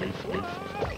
Leaf, leaf.